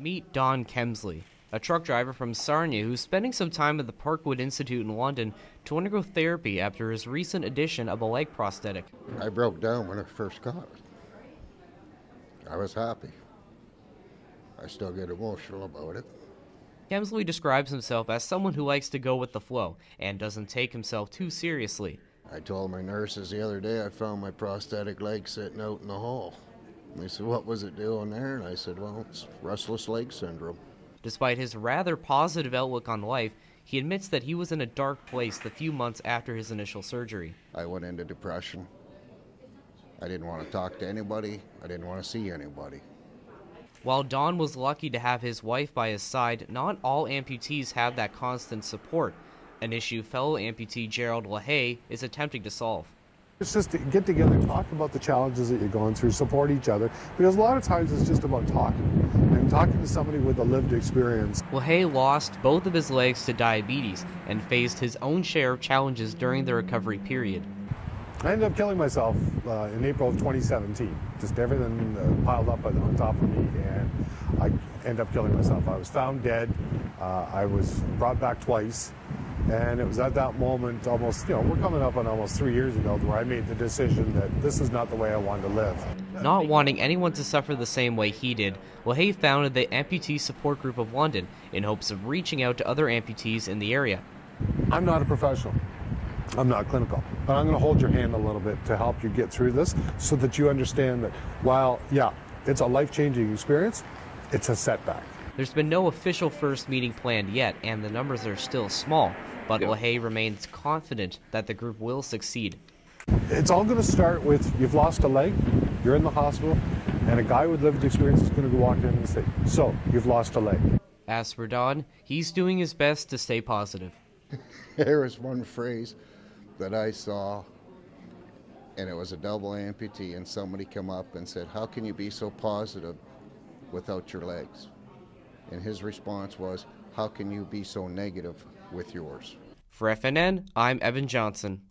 Meet Don Kemsley, a truck driver from Sarnia who's spending some time at the Parkwood Institute in London to undergo therapy after his recent addition of a leg prosthetic. I broke down when I first got it. I was happy. I still get emotional about it. Kemsley describes himself as someone who likes to go with the flow and doesn't take himself too seriously. I told my nurses the other day I found my prosthetic leg sitting out in the hall. They said, What was it doing there? And I said, Well, it's restless leg syndrome. Despite his rather positive outlook on life, he admits that he was in a dark place the few months after his initial surgery. I went into depression. I didn't want to talk to anybody, I didn't want to see anybody. While Don was lucky to have his wife by his side, not all amputees have that constant support, an issue fellow amputee Gerald LaHaye is attempting to solve. It's just to get together, talk about the challenges that you're going through, support each other, because a lot of times it's just about talking and talking to somebody with a lived experience. LaHaye lost both of his legs to diabetes and faced his own share of challenges during the recovery period. I ended up killing myself uh, in April of 2017. Just everything uh, piled up on top of me, and I ended up killing myself. I was found dead. Uh, I was brought back twice. And it was at that moment, almost, you know, we're coming up on almost three years ago, where I made the decision that this is not the way I wanted to live. Not wanting anyone to suffer the same way he did, LaHaye founded the Amputee Support Group of London in hopes of reaching out to other amputees in the area. I'm not a professional. I'm not clinical, but I'm going to hold your hand a little bit to help you get through this so that you understand that while, yeah, it's a life changing experience, it's a setback. There's been no official first meeting planned yet, and the numbers are still small, but yeah. LaHaye remains confident that the group will succeed. It's all going to start with you've lost a leg, you're in the hospital, and a guy with lived experience is going to go walk in and say, So, you've lost a leg. As for Don, he's doing his best to stay positive. there was one phrase that I saw, and it was a double amputee, and somebody come up and said, How can you be so positive without your legs? And his response was, How can you be so negative with yours? For FNN, I'm Evan Johnson.